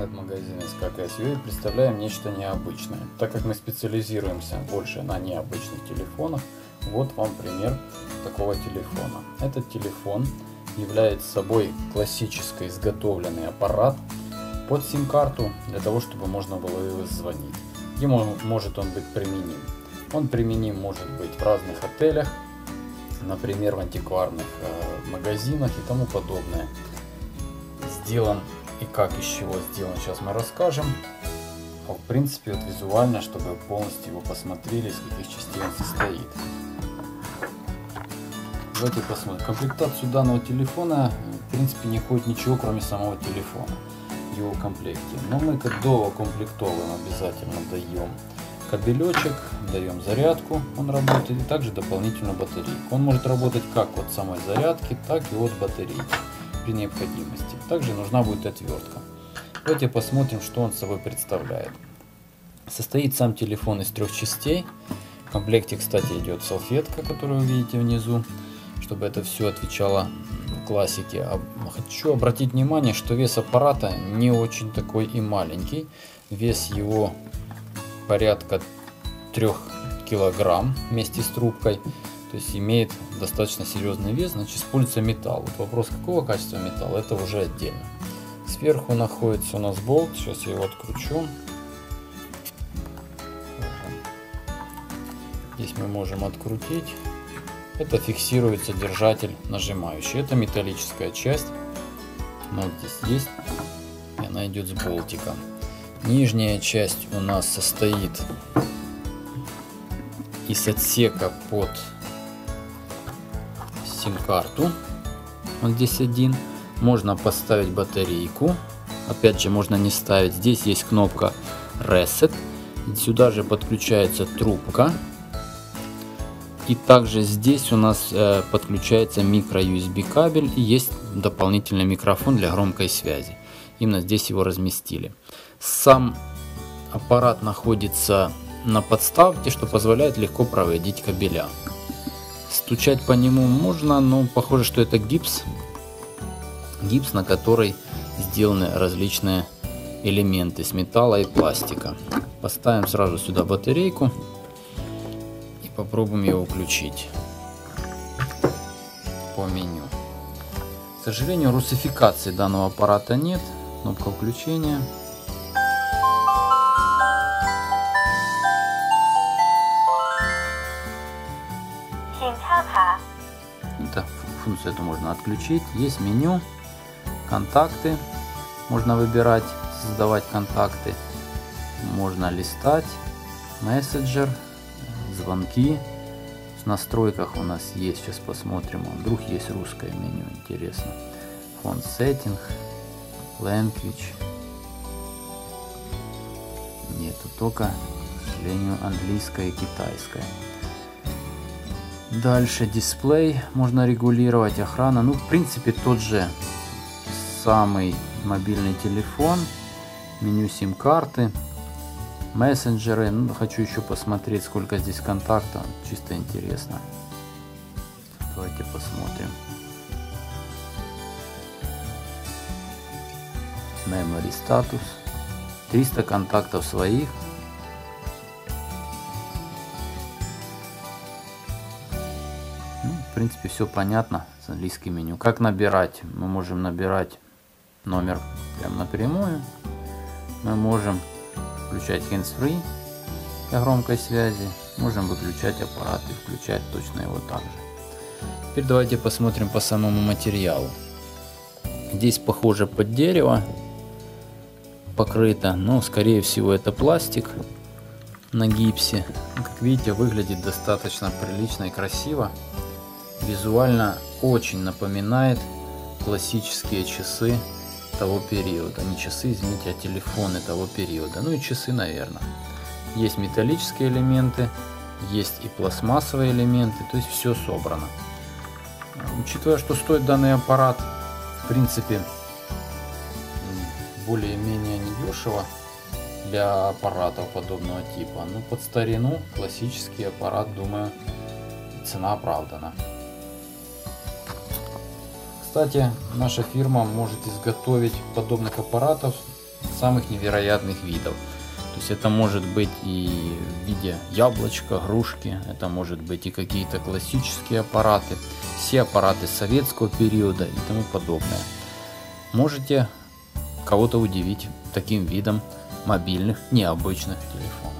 интернет-магазина и представляем нечто необычное. Так как мы специализируемся больше на необычных телефонах, вот вам пример такого телефона. Этот телефон является собой классический изготовленный аппарат под сим-карту для того, чтобы можно было его звонить. Ему может он быть применим. Он применим может быть в разных отелях, например, в антикварных э, магазинах и тому подобное. Сделан и как из чего сделан, сейчас мы расскажем. А в принципе, вот визуально, чтобы полностью его посмотрели, из каких частей он состоит. Давайте посмотрим. Комплектацию данного телефона, в принципе, не входит ничего, кроме самого телефона, его комплекте. Но мы как доукомплектовываем обязательно даем кабелечек, даем зарядку, он работает, и также дополнительную батарейку. Он может работать как от самой зарядки, так и от батарейки при необходимости. Также нужна будет отвертка. Давайте посмотрим, что он собой представляет. Состоит сам телефон из трех частей. В комплекте, кстати, идет салфетка, которую вы видите внизу, чтобы это все отвечало классике. А хочу обратить внимание, что вес аппарата не очень такой и маленький. Вес его порядка 3 килограмм вместе с трубкой. То есть имеет достаточно серьезный вес, значит используется металл. Вот вопрос, какого качества металла, это уже отдельно. Сверху находится у нас болт, сейчас я его откручу. Здесь мы можем открутить. Это фиксируется держатель нажимающий. Это металлическая часть. Вот здесь есть. И она идет с болтиком. Нижняя часть у нас состоит из отсека под сим-карту. Вот здесь один. Можно поставить батарейку. Опять же, можно не ставить. Здесь есть кнопка Reset. Сюда же подключается трубка. И также здесь у нас э, подключается микро USB кабель и есть дополнительный микрофон для громкой связи. Именно здесь его разместили. Сам аппарат находится на подставке, что позволяет легко проводить кабеля. Стучать по нему можно, но похоже, что это гипс. Гипс, на который сделаны различные элементы с металла и пластика. Поставим сразу сюда батарейку и попробуем его включить по меню. К сожалению, русификации данного аппарата нет. Кнопка включения. Это функцию эту можно отключить. Есть меню, контакты. Можно выбирать, создавать контакты. Можно листать, мессенджер, звонки. В настройках у нас есть, сейчас посмотрим, вдруг есть русское меню, интересно. Фон сеттинг, language. Нету только, к сожалению, английское и китайское. Дальше дисплей можно регулировать, охрана. Ну, в принципе, тот же самый мобильный телефон, меню сим-карты, мессенджеры. Ну, хочу еще посмотреть, сколько здесь контактов. Чисто интересно. Давайте посмотрим. Memory статус. 300 контактов своих. Принципе, все понятно с английским меню. Как набирать? Мы можем набирать номер прям напрямую. Мы можем включать hands-free для громкой связи. Можем выключать аппарат и включать точно его также. Теперь давайте посмотрим по самому материалу. Здесь похоже под дерево покрыто, но скорее всего это пластик на гипсе. Как видите, выглядит достаточно прилично и красиво визуально очень напоминает классические часы того периода. Не часы, извините, а телефоны того периода. Ну и часы, наверное. Есть металлические элементы, есть и пластмассовые элементы, то есть все собрано. Учитывая, что стоит данный аппарат, в принципе, более-менее недешево для аппаратов подобного типа. Но под старину классический аппарат, думаю, цена оправдана. Кстати, наша фирма может изготовить подобных аппаратов самых невероятных видов. То есть это может быть и в виде яблочка, грушки, это может быть и какие-то классические аппараты, все аппараты советского периода и тому подобное. Можете кого-то удивить таким видом мобильных необычных телефонов.